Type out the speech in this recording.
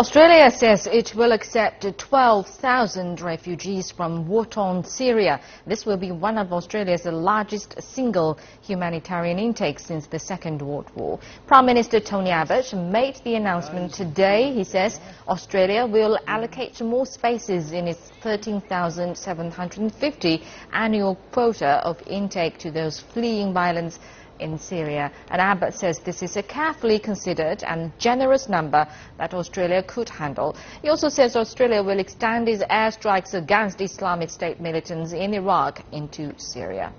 Australia says it will accept 12,000 refugees from war-torn Syria. This will be one of Australia's largest single humanitarian intakes since the Second World War. Prime Minister Tony Abbott made the announcement today. He says Australia will allocate more spaces in its 13,750 annual quota of intake to those fleeing violence in Syria. And Abbott says this is a carefully considered and generous number that Australia could handle. He also says Australia will extend its airstrikes against Islamic State militants in Iraq into Syria.